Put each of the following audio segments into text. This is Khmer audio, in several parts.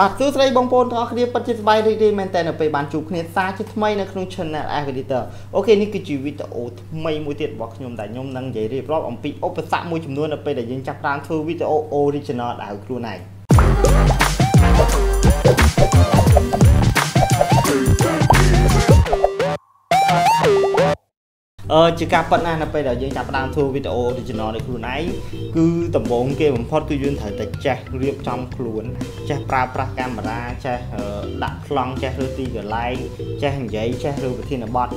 បាទសួស្តីបងប្អូនទាំងអស់គ្នាពិតជាសប្បាយរីករាយមែនតើនៅពេលបានជួបគ្នាសារជាថ្មីនៅក្នុង Channel F Editor អូខេនេះគឺជាវីដេអូថ្មីមួយទៀតរបស់ខ្ញុំដែលខ្ញុំនឹងនិយាយរៀបរាប់អំពីឧបសគ្គមួយចំនួននៅពេលដែលយើងចាប់ផ្ដើមធ្វើវីដេអូ original ដែលខ្លួនឯង ជាការប៉ັດណាស់នៅពេលដែលយើងចាប់ផ្ដើមធ្វើវីដេអូ original នៃខ្លួនឯងគឺដំបូងគេបំផុតគឺយើងត្រូវតែចេះរៀបចំខ្លួនចេះប្រើប្រាស់កាមេរ៉ាចេះដាក់ប្លង់ចេះរើសទីកន្លែងចេះនិយាយចេះរើប្រធានបទ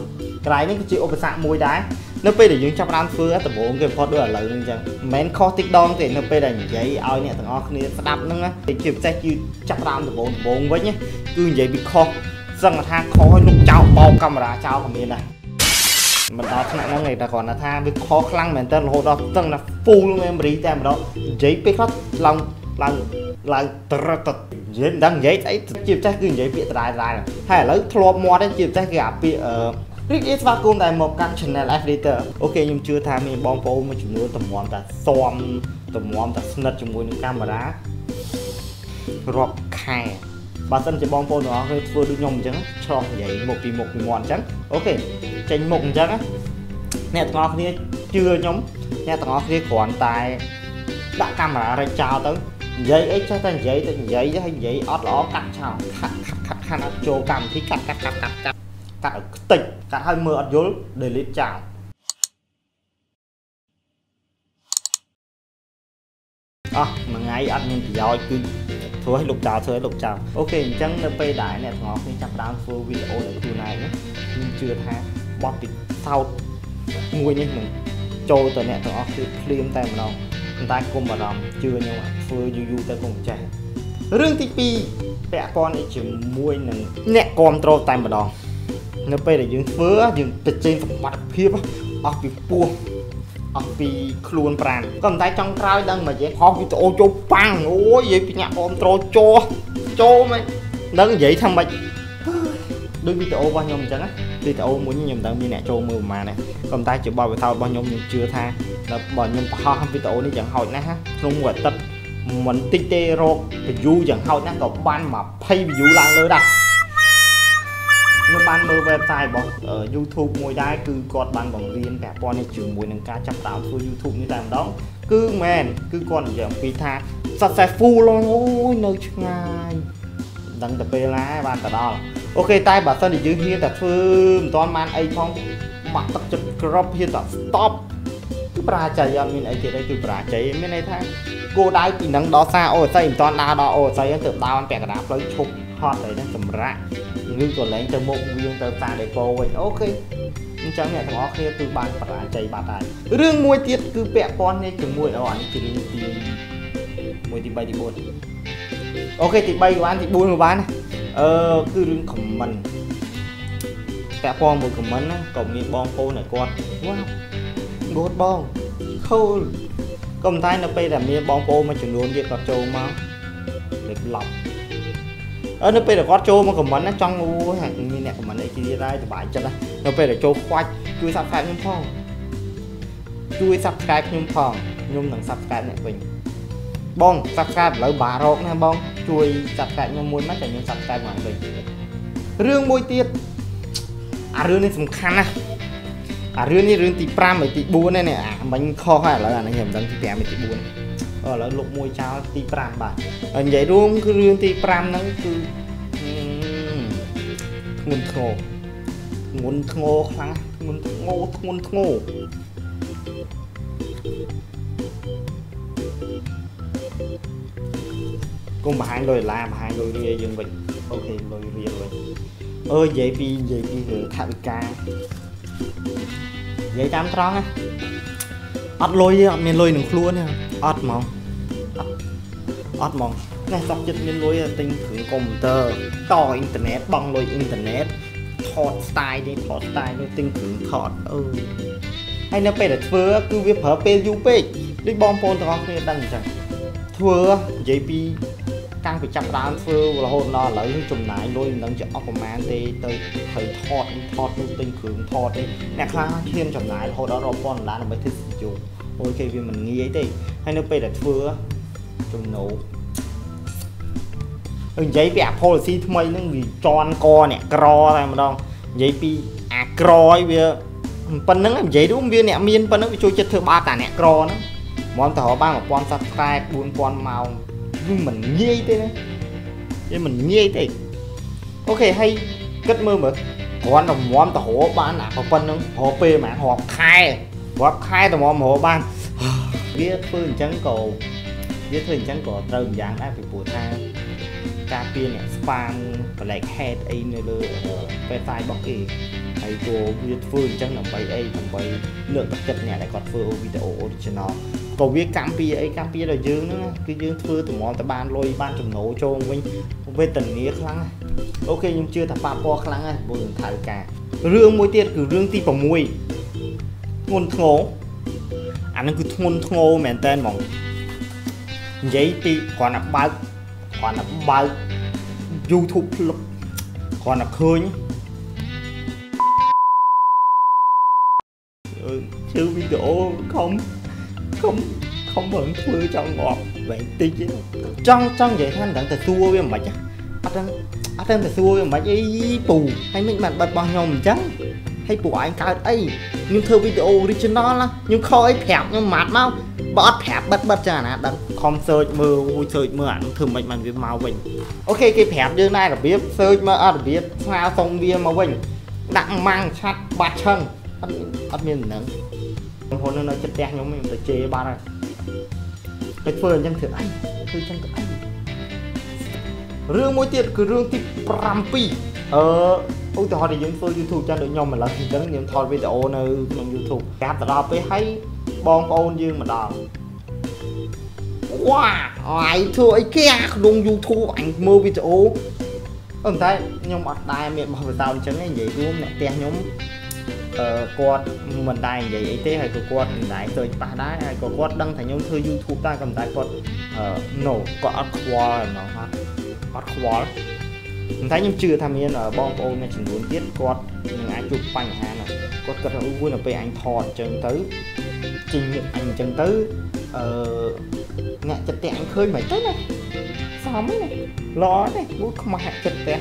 កន្លែងនេះគឺជាឧបសគ្គមួយដែរនៅពេលដែលយើងចាប់ផ្ដើមធ្វើដំបូងគេបំផុតដូចឥឡូវនេះអញ្ចឹងមិនមែនខុសតិចដងទេនៅពេលដែលនិយាយឲ្យអ្នកទាំងអស់គ្នាស្ដាប់ហ្នឹងជាពិសេសគឺចាប់ផ្ដើមដំបូងដំបូងវិញគឺនិយាយពីខុសសឹងថាខុសឲ្យលុបចោលបោកកាមេរ៉ាចោលក៏មានដែរ មិនដល់ថ្នាក់ហ្នឹងទេតែគ្រាន់តែថាវាខុសខ្លាំងមែនតើរហូតដល់ស្ទឹងណា full memory តែម្ដងនិយាយពេលខ្លះឡើងឡើងឡើងត្រឹតនិយាយមិនដឹងនិយាយស្អីជាពិសេសគឺនិយាយពាក្យដដែលដដែលហើយឥឡូវធ្លាប់មាត់ទេជាពិសេសគឺអាពាក្យអឺរីករាយស្វាគមន៍ដែលមកកាន់ Channel F Editor អូខេខ្ញុំជឿថាមានបងប្អូនមួយចំនួនតម្រាំតែស៊ំតម្រាំតែស្និទ្ធជាមួយនឹងកាមេរ៉ារាប់ខែ បើសិនជាបងប្អូនទាំងអស់គ្នាធ្វើដូចខ្ញុំអញ្ចឹងឆ្លោះនិយាយមុខពីមុខពីមាត់អញ្ចឹងអូខេចេញមុខអញ្ចឹងអ្នកទាំងអស់គ្នាជឿខ្ញុំអ្នកទាំងអស់គ្នាគ្រាន់តែដាក់កាមេរ៉ារែកចោលទៅនិយាយអីចេះតែនិយាយទៅនិយាយទៅហើយនិយាយអត់ល្អកាត់ចោលខាត់ខាត់ខាត់ខាត់អត់ចូលកម្មវិធីកាត់កាត់កាត់កាត់កាត់កាត់ឲ្យខ្ទេចកាត់ឲ្យមើលអត់យល់ delete ចោលអស់មួយថ្ងៃអត់មានប្រយោជន៍គឺ ធ្វើឲ្យលុបចោលធ្វើឲ្យលុបចោលអូខេអញ្ចឹងនៅពេលដែលអ្នកទាំងអស់គ្នាចាប់ដើមធ្វើវីដេអូដោយខ្លួនឯងខ្ញុំជឿថាបទពិសោធន៍មួយនេះនឹងចូលទៅអ្នកទាំងអស់គ្នាភ្លាមតែម្ដងប៉ុន្តែគុំបារម្ភជឿខ្ញុំធ្វើយូរយូរទៅគុំចេះរឿងទី2ពាក់ព័ន្ធជាមួយនឹងអ្នកគ្រប់គ្រងតែម្ដងនៅពេលដែលយើងធ្វើយើងទៅចេញសមត្ថភាពអស់ពីពោះ អស់ពីខ្លួនប្រានក៏ប៉ុន្តែចង់ក្រោយដឹងមកយេហោះវីដេអូចូលប៉ាំងអូយនិយាយពីអ្នកគ្រប់ត្រូលចោចូលមិនដឹងនិយាយថាម៉េចដូចវីដេអូរបស់ខ្ញុំអញ្ចឹងវីដេអូមួយខ្ញុំមិនដឹងមានអ្នកចូលមើលប្រហែលទេក៏ប៉ុន្តែជាបទពិសោធន៍របស់ខ្ញុំខ្ញុំជឿថាដល់បើខ្ញុំបង្ហោះវីដេអូនេះយ៉ាងហោចណាស់ក្នុងមួយអាទិត្យមិនតិចទេរក view យ៉ាងហោចណាស់ក៏បាន20 view ឡើងលើដែរ ខ្ញុំបានមើល website របស់ YouTube មួយដែរគឺគាត់បានបង្រៀនពាក់ព័ន្ធនេះជាមួយនឹងការចាប់តាមធ្វើ YouTube នេះតែម្ដងគឺមែនគឺគាត់និយាយអំពីថា successful អូយនៅឆ្ងាយដឹងតែពេលណាបានទៅដល់អូខេតែបើសិនជាយើងហ៊ានតែធ្វើមិនទាន់បានអីផងបាក់ទឹកចិត្តក្របហ៊ានតែ stop គឺប្រាជ័យអត់មានអីទៀតទេគឺប្រាជ័យមានន័យថាគោលដៅពីនឹងដល់សាអូស័យមិនទាន់ដើរដល់អូស័យទៅដើរពាក់កណ្ដាលផ្លូវឈប់ហត់ហើយហ្នឹងសម្រាប់ ឬក៏លែងទៅមុខវៀងទៅសាដេប៉ូវិញអូខេអញ្ចឹងអ្នកទាំងអស់គ្នាគឺបានបរាជ័យបាត់ហើយរឿងមួយទៀតគឺពាក់ព័ន្ធនេះជាមួយអូអានេះជារឿងទី1ទី3ទី4អូខេទី3ក៏បានទី4ក៏បានអឺគឺរឿង comment ពាក់ព័ន្ធមួយ comment ណាក៏មានបងប្អូនឲ្យគាត់វ៉ាងូតបង cool ក៏មិនតែនៅពេលដែលមានបងប្អូនមួយចំនួនទៀតគាត់ចូលមកលេបឡប់ អឺនៅពេលដែលគាត់ចូលមកខមមិនណាចង់អូយមានអ្នកខមមិនអីគេដែរសុបាយចិត្តណានៅពេលដែលចូលខ្វាច់ជួយ Subscribe ខ្ញុំផងជួយ Subscribe ខ្ញុំផងខ្ញុំនឹង Subscribe អ្នកវិញបង Subscribe ឥឡូវបារោកណាបងជួយ Subscribe ខ្ញុំមួយមកតែខ្ញុំ Subscribe មកវិញរឿងមួយទៀតអារឿងនេះសំខាន់ណាស់អារឿងនេះរឿងទី5ហើយទី4នេះអាមិញខុសហើយឥឡូវអានេះខ្ញុំមិនដឹងទី5ហើយទី4 ឥឡូវលុបមួយចោលទី5បាទហើយនិយាយរួមគឺរឿងទី5ហ្នឹងគឺធ្ងន់ធ្ងរធ្ងន់ធ្ងរខ្លាំងធ្ងន់ធ្ងរធ្ងន់ធ្ងរកុំបង្ហាញលុយដុល្លារបង្ហាញលុយរៀលយើងវិញអូខេលុយរៀលវិញអើនិយាយពីនិយាយពីរឿងថវិកានិយាយតាមត្រង់ណាអត់លុយទេអត់មានលុយនឹងខ្លួនទេ អត់ហ្មងអត់ហ្មងណែសក់ចិត្តមានលុយទិញគ្រឿងកុំព្យូទ័រតអ៊ីនធឺណិតបង់លុយអ៊ីនធឺណិតថត style នេះថត style នេះទិញគ្រឿងថតអឺហើយនៅពេលដែលធ្វើគឺវាប្រើពេលយូរពេកដូចបងប្អូនទាំងអស់គ្នាដឹងអញ្ចឹងធ្វើនិយាយពីតាំងពីចាប់ដើមធ្វើរហូតដល់ឥឡូវនេះចំណាយលុយមិនដឹងជាអស់ប្រមាណទេទៅត្រូវថតថតទៅទិញគ្រឿងថតទេអ្នកខ្លះឈានចំណាយរហូតដល់រាប់ពាន់ដុល្លារដើម្បីធ្វើស្ទូឌីយោ អូខេវាមិនងាយទេហើយនៅពេលដែលធ្វើចំណូលនិយាយពីអា policy ថ្មីហ្នឹងវាជន់កអ្នកក្រតែម្ដងនិយាយពីអាក្រឲ្យវាប៉ុណ្្នឹងនិយាយរួមវាអ្នកមានប៉ុណ្្នឹងវាចូលចិត្តធ្វើបាបតាអ្នកក្រហ្នឹងមកទៅរកបាន1000 subscribe 4000ម៉ោងវាមិនងាយទេណាវាមិនងាយទេអូខេហើយគិតមើលមើលគ្រាន់តែមមទៅរកបានអាប៉ុណ្្នឹងរកពេលហ្មងរាប់ខែ រាប់ខែតែមមរកបានវាធ្វើអញ្ចឹងក៏វាធ្វើអញ្ចឹងក៏ត្រូវម្យ៉ាងដែរពីព្រោះថាការពៀនអ្នក spam black hat អីនៅលើ website របស់គេហើយគួរវាធ្វើអញ្ចឹងដើម្បីអីដើម្បីលើកទឹកចិត្តអ្នកដែលគាត់ធ្វើវីដេអូ original ក៏វាកម្មពីអីកម្មពីដល់យើងហ្នឹងគឺយើងធ្វើតម្រាំតែបានលុយបានចំណូលចូលវិញវេទនាខ្លាំងអូខេខ្ញុំជឿថាប៉ះពាល់ខ្លាំងហើយព្រោះយើងថៅការរឿងមួយទៀតគឺរឿងទី6 ធ្ងន់ធ្ងរអានឹងគឺធ្ងន់ធ្ងរមែនតើហ្មងនិយាយពីគ្រាន់តែបើកគ្រាន់តែបើក YouTube ភ្លុកគ្រាន់តែឃើញជឿវីដេអូខំខំខំមើលធ្វើចង់ងាប់វែងតិចចង់ចង់និយាយថាមិនដឹងទៅទួវាមិនខ្មិចអត់ដឹងអត់ដឹងទៅទួវាមិនខ្មិចអីពូហើយមិនបានបិទរបស់ខ្ញុំអញ្ចឹង ហើយពួកឯងកើតអីខ្ញុំធ្វើវីដេអូ original ណាខ្ញុំខកអីប្រាប់ខ្ញុំម៉ាត់មកបើអត់ប្រាប់បិទបិទចាណាដឹងខំ search មើលអូ search មើលអានោះធ្វើមិនបានវាមកវិញអូខេគេប្រាប់យើងដែររបៀប search មើលអត់របៀបស្នើសុំវាមកវិញដាក់ម៉ាំងឆាត់បាត់ឆឹងអត់អត់មាននឹងក្រុមហ៊ុននៅចិត្តផ្ទះខ្ញុំខ្ញុំទៅជេរបាត់ហើយទៅធ្វើអញ្ចឹងធ្វើអីធ្វើអញ្ចឹងទៅអីរឿងមួយទៀតគឺរឿងទី7អឺ ឧទាហរណ៍ដែលយើងធ្វើ YouTube ចឹងដូចខ្ញុំម្ល៉េះអញ្ចឹងខ្ញុំថតវីដេអូនៅក្នុង YouTube កាប់ទៅដល់ពេលហើយបងប្អូនយើងមកដល់វ៉ាអាយធ្វើអីគេអាក្នុង YouTube អញមើលវីដេអូអឺតែខ្ញុំអត់ដែរមានបោះបិទអញ្ចឹងនិយាយរួមអ្នកផ្ទះខ្ញុំអឺគាត់មិនដែរនិយាយអីទេហើយក៏គាត់មិនដែរទៅប៉ះដែរហើយក៏គាត់ដឹងថាខ្ញុំធ្វើ YouTube ដែរក៏មិនដែរគាត់អឺ no គាត់អត់ខ្វល់ហ្មងអត់ខ្វល់ តែខ្ញុំជឿថាមានបងប្អូនមួយចំនួនទៀតគាត់នឹងអាចជួបបញ្ហាណាគាត់គិតថាអូនៅពេលអញថតអញ្ចឹងទៅចេញមុខអញអញ្ចឹងទៅអឺអ្នកចិត្តតែអញឃើញមិនទៅណាសមហ្នឹងល្អទេអូខ្មាស់ចិត្តតែ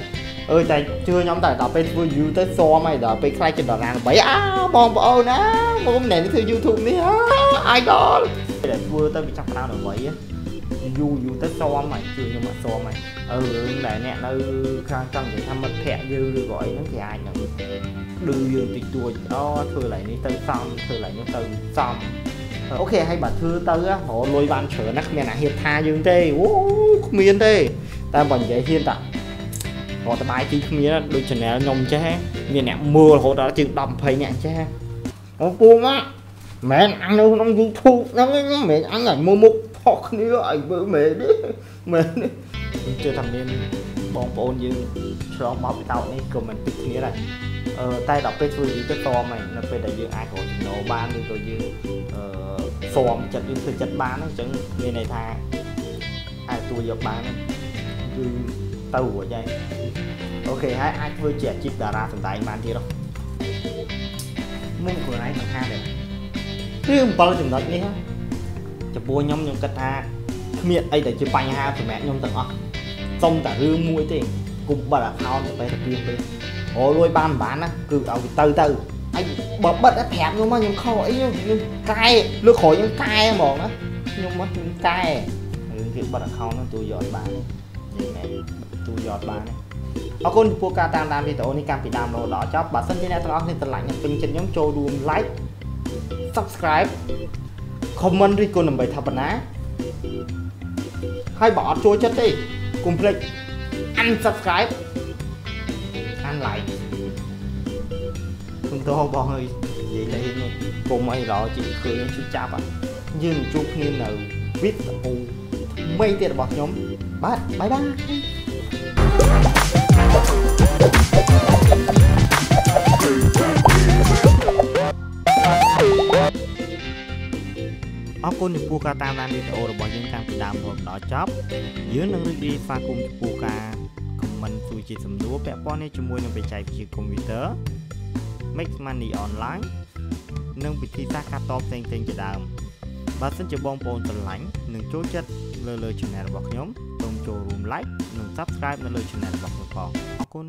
អើតែជឿខ្ញុំតែដល់ពេលធ្វើ view ទៅសមហើយដល់ពេលខ្លាចចិត្តដល់ណាដើម្បីអាបងប្អូនណាមុំណែនេះធ្វើ YouTube នេះ idol តែធ្វើទៅវាចាប់ផ្ដើមដើម្បី យូរយូរទៅសមហើយជួយខ្ញុំអត់សមហើយអឺរឿងដែលអ្នកនៅខាងចង់និយាយថាមិត្តភក្តិយើងឬក៏អីហ្នឹងគេអាចនឹងឌឺយើងតិចតួចអូធ្វើឡៃនេះទៅសមធ្វើឡៃនេះទៅសមអូខេហើយបើធ្វើទៅរកលុយបានច្រើនណាស់គ្មានអាហ៊ានថាយើងទេអូគ្មានទេតែបើនិយាយហ៊ានតារកតបាយទីគ្មានដូច channel ខ្ញុំចេះមានអ្នកមើលរហូតដល់ជាង10 20អ្នកចេះអូពូមកមែនអញនៅក្នុង YouTube ហ្នឹងមែនអញឲ្យមើលមុខ ខុសគ្នាឲ្យមើលមែនទេមែនទេជឿថាមានបងប្អូនយើងឆ្លងមកពីតោនេះក៏មិនពីគ្នាដែរអឺតែដល់ពេលធ្វើយូរទៅតមហើយនៅពេលដែលយើងអាចរកចំណូលបានឬក៏យើងអឺហ្វមចិត្តយើងធ្វើចិត្តបានអញ្ចឹងមានន័យថាអាចទួយកបានគឺទៅរួចហើយអូខេហើយអាចធ្វើជាអាជីពតារាសម្ដែងបានទៀតហ៎មុំខ្លួនឯងបង្ហាញដែរគឺ7ចំណុចនេះ ចំពោះខ្ញុំខ្ញុំគិតថាគ្មានអីដែលជាបញ្ហាសម្រាប់ខ្ញុំទាំងអស់សុំតែរឿងមួយទេគុំបិទ account ទៅទៅពីពេកអូលួយបានមិនបានណាគឺឲ្យវាទៅទៅអញបើបិទតែប្រាប់ខ្ញុំមកខ្ញុំខុសអីខ្ញុំកែលើក្រោយខ្ញុំកែហ្មងណាខ្ញុំមកខ្ញុំកែរឿងគេបិទ account ហ្នឹងទូយកបាននិយាយមែនទូយកបានអរគុណចំពោះការតាមដានវីដេអូនេះកាន់ពីដើមរហូតដល់ចប់បើសិនជាអ្នកទាំងអស់គ្នាស្រឡាញ់និងពេញចិត្តខ្ញុំចូលរួម like subscribe comment ឬក៏ដើម្បីថាបណ្ណាហើយបើអត់ចូលចិត្តទេកុំភ្លេច unsubscribe unlike គុំតោបងអើយនិយាយលេងនេះគុំអីរកជីឃើញជួយចាប់យើងជួបគ្នានៅវីដេអូថ្មីទៀតរបស់ខ្ញុំបាទបាយបាយ អរគុណចំពោះការតាមដានវីដេអូរបស់យើងតាំងពីដើមរហូតដល់ចប់យើងនឹងរីករាយស្វាគមន៍ចំពោះការ comment ជួយជាសំណួរពាក់ព័ន្ធនេះជាមួយនឹងបច្ចេកវិទ្យាកុំព្យូទ័រ Make Money Online និងវិធីសាស្ត្រកាត់តផ្សេងៗជាដើមបើសិនជាបងប្អូនស្រឡាញ់និងចូលចិត្តលើលើ channel របស់ខ្ញុំសូមចូលរួម like និង subscribe នៅលើ channel របស់ខ្ញុំផងអរគុណ